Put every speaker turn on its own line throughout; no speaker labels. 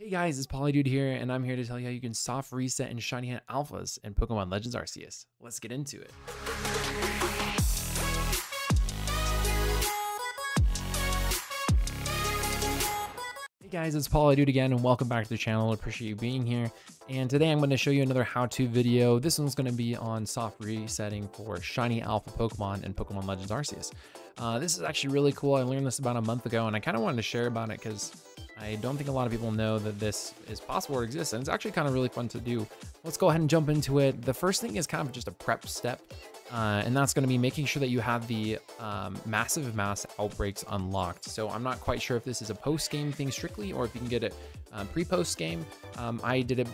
Hey guys, it's Polidood here, and I'm here to tell you how you can soft reset and shiny hunt alphas in Pokemon Legends Arceus. Let's get into it. Hey guys, it's Polidood again, and welcome back to the channel. Appreciate you being here. And today I'm going to show you another how-to video. This one's going to be on soft resetting for shiny alpha Pokemon in Pokemon Legends Arceus. Uh, this is actually really cool. I learned this about a month ago, and I kind of wanted to share about it because I don't think a lot of people know that this is possible or exists, and it's actually kind of really fun to do. Let's go ahead and jump into it. The first thing is kind of just a prep step, uh, and that's going to be making sure that you have the um, massive mass outbreaks unlocked. So I'm not quite sure if this is a post-game thing strictly, or if you can get it uh, pre-post game. Um, I did it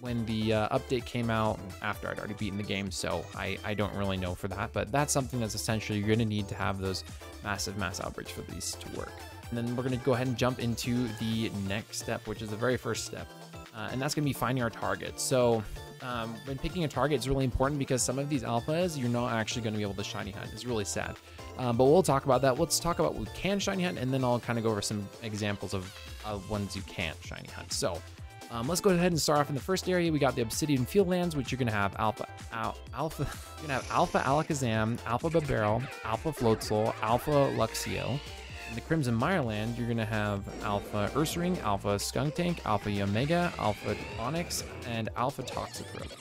when the uh, update came out after I'd already beaten the game, so I, I don't really know for that, but that's something that's essentially you're going to need to have those massive mass outbreaks for these to work. And then we're going to go ahead and jump into the next step, which is the very first step. Uh, and that's going to be finding our target. So um, when picking a target, it's really important because some of these alphas, you're not actually going to be able to shiny hunt. It's really sad. Um, but we'll talk about that. Let's talk about what we can shiny hunt, and then I'll kind of go over some examples of uh, ones you can't shiny hunt. So um, let's go ahead and start off in the first area. We got the Obsidian Fieldlands, which you're going to have Alpha, al Alpha, you're to have Alpha Alakazam, Alpha Bibarel, Alpha Floatzel, Alpha Luxio, the Crimson Mireland, you're going to have Alpha Ursaring, Alpha Skuntank, Alpha Yanmega, Alpha Onix, and Alpha Toxicroak.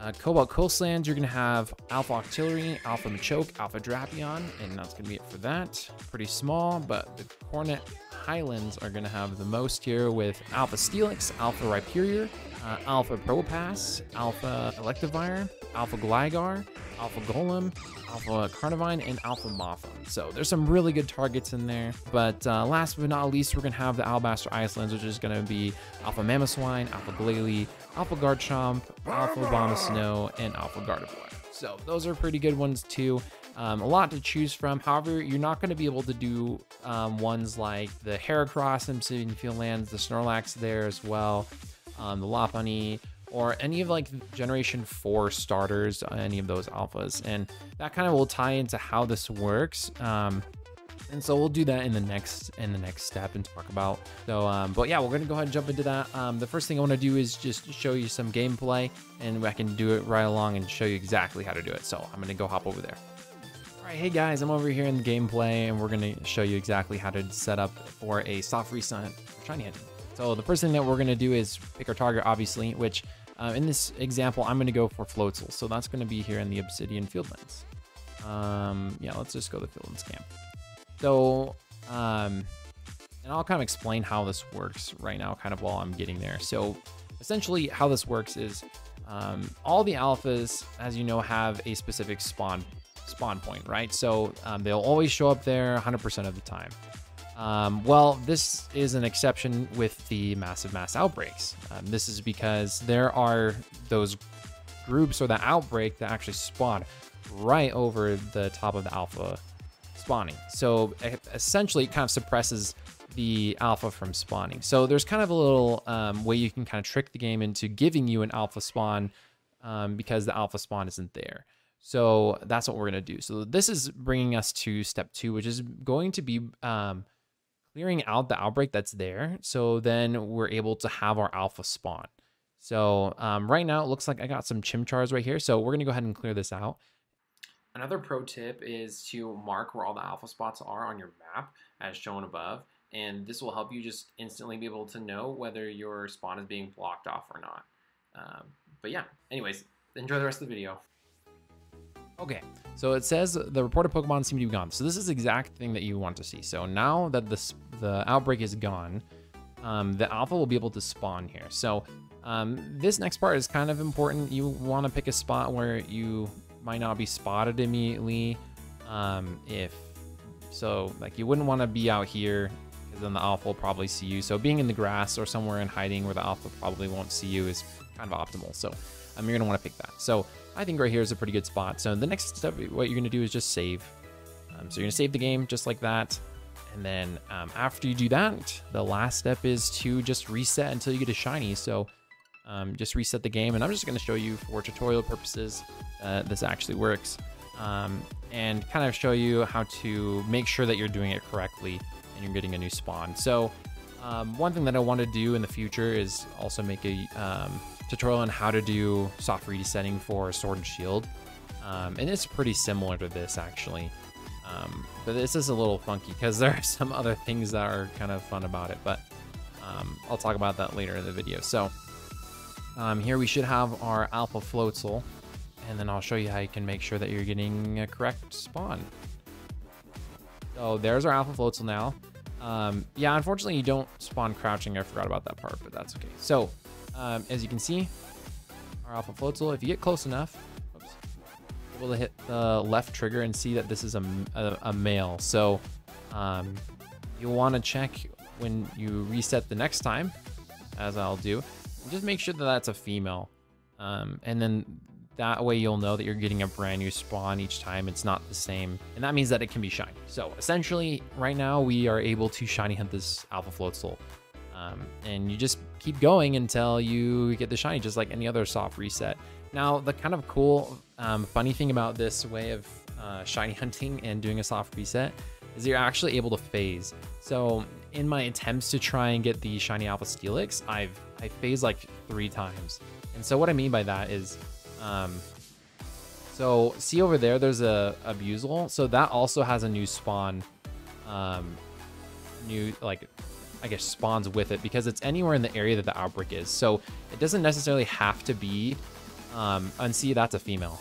Uh, Cobalt Coastlands, you're going to have Alpha Octillery, Alpha Machoke, Alpha Drapion, and that's going to be it for that. Pretty small, but the Coronet Highlands are going to have the most here with Alpha Steelix, Alpha Rhyperior, uh, Alpha Probopass, Alpha Electivire, Alpha Gligar, Alpha Golem, Alpha Carnivine, and Alpha Mothim. So there's some really good targets in there. But uh, last but not least, we're going to have the Alabaster Icelands, which is going to be Alpha Mamoswine, Alpha Glalie, Alpha Garchomp, Alpha Abomasnow, and Alpha Gardevoir. So those are pretty good ones too. Um, a lot to choose from. However, you're not going to be able to do um, ones like the Heracross and Obsidian Fieldlands, the Snorlax there as well, um, the Lopunny, or any of like generation four starters, any of those alphas. And that kind of will tie into how this works. Um, and so we'll do that in the next in the next step and talk about. So, um, but yeah, we're gonna go ahead and jump into that. Um, the first thing I want to do is just show you some gameplay, and I can do it right along and show you exactly how to do it. So I'm gonna go hop over there. All right, hey guys, I'm over here in the gameplay, and we're gonna show you exactly how to set up for a soft reset shiny hunting. So the first thing that we're gonna do is pick our target, obviously, which uh, in this example, I'm gonna go for Floatzel. So that's gonna be here in the Obsidian Fieldlands. Um, yeah, let's just go to Fieldlands camp. So, um, and I'll kind of explain how this works right now, kind of while I'm getting there. So essentially how this works is um, all the alphas, as you know, have a specific spawn spawn point, right? So um, they'll always show up there 100% of the time. Um, well, this is an exception with the massive mass outbreaks. Um, this is because there are those groups or the outbreak that actually spawn right over the top of the alpha spawning. So essentially, it kind of suppresses the alpha from spawning. So there's kind of a little um, way you can kind of trick the game into giving you an alpha spawn um, because the alpha spawn isn't there. So that's what we're going to do. So this is bringing us to step two, which is going to be um, clearing out the outbreak that's there. So then we're able to have our alpha spawn. So um, right now it looks like I got some chimchars right here. So we're to go ahead and clear this out. Another pro tip is to mark where all the alpha spots are on your map as shown above. And this will help you just instantly be able to know whether your spawn is being blocked off or not. Um, but yeah, anyways, enjoy the rest of the video. Okay, so it says the reported Pokemon seem to be gone. So this is the exact thing that you want to see. So now that the, the outbreak is gone, um, the alpha will be able to spawn here. So um, this next part is kind of important. You want to pick a spot where you might not be spotted immediately. Um, if so, like you wouldn't want to be out here because then the alpha will probably see you. So being in the grass or somewhere in hiding where the alpha probably won't see you is kind of optimal. So um, you're gonna want to pick that. So I think right here is a pretty good spot. So the next step, what you're gonna do is just save. Um, so you're gonna save the game just like that. And then um, after you do that, the last step is to just reset until you get a shiny. So um, just reset the game. And I'm just gonna show you for tutorial purposes, uh, this actually works. Um, and kind of show you how to make sure that you're doing it correctly and you're getting a new spawn. So Um, one thing that I want to do in the future is also make a um, tutorial on how to do soft resetting for Sword and Shield. Um, and it's pretty similar to this actually. Um, but this is a little funky because there are some other things that are kind of fun about it, but um, I'll talk about that later in the video. So um, here we should have our Alpha Floatzel, and then I'll show you how you can make sure that you're getting a correct spawn. So there's our Alpha Floatzel now. Um, yeah, unfortunately you don't spawn crouching. I forgot about that part, but that's okay. So um, as you can see, our Alpha Floatzel, if you get close enough, oops, able to hit the left trigger and see that this is a, a, a male. So um, you'll want to check when you reset the next time, as I'll do, just make sure that that's a female. Um, and then that way you'll know that you're getting a brand new spawn each time. It's not the same. And that means that it can be shiny. So essentially right now we are able to shiny hunt this Alpha Floatzel. Um, and you just keep going until you get the shiny, just like any other soft reset. Now, the kind of cool, um, funny thing about this way of uh, shiny hunting and doing a soft reset is you're actually able to phase. So in my attempts to try and get the shiny Alpha Steelix, I've I phased like three times. And so what I mean by that is, um, so see over there, there's a, a Buizel. So that also has a new spawn, um, new like I guess spawns with it because it's anywhere in the area that the outbreak is. So it doesn't necessarily have to be, um, and see that's a female.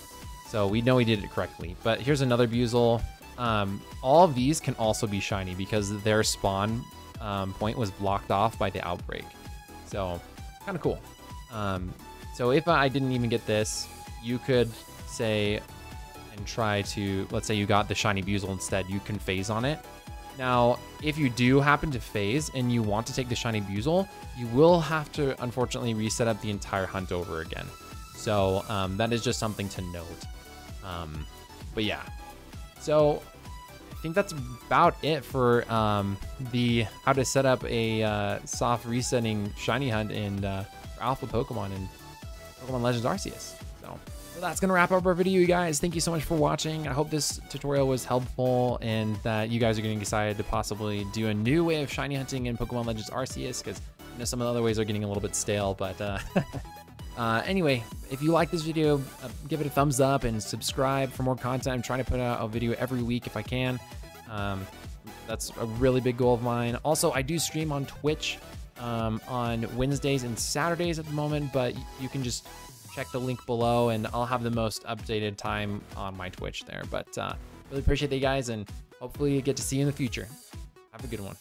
So we know we did it correctly. But here's another Buizel. Um, all of these can also be shiny because their spawn um, point was blocked off by the outbreak. So kind of cool. Um, so if I didn't even get this, you could say and try to, let's say you got the shiny Buizel instead, you can phase on it now, if you do happen to phase and you want to take the Shiny Buizel, you will have to unfortunately reset up the entire hunt over again. So um, that is just something to note. Um, but yeah, so I think that's about it for um, the how to set up a uh, soft resetting Shiny Hunt in uh, Alpha Pokemon in Pokemon Legends Arceus. So. So that's going to wrap up our video, you guys. Thank you so much for watching. I hope this tutorial was helpful and that you guys are getting excited to possibly do a new way of shiny hunting in Pokemon Legends Arceus because I know some of the other ways are getting a little bit stale, but uh, uh, anyway, if you like this video, uh, give it a thumbs up and subscribe for more content. I'm trying to put out a video every week if I can. Um, that's a really big goal of mine. Also, I do stream on Twitch um, on Wednesdays and Saturdays at the moment, but you can just check the link below and I'll have the most updated time on my Twitch there. But uh, really appreciate you guys and hopefully get to see you in the future. Have a good one.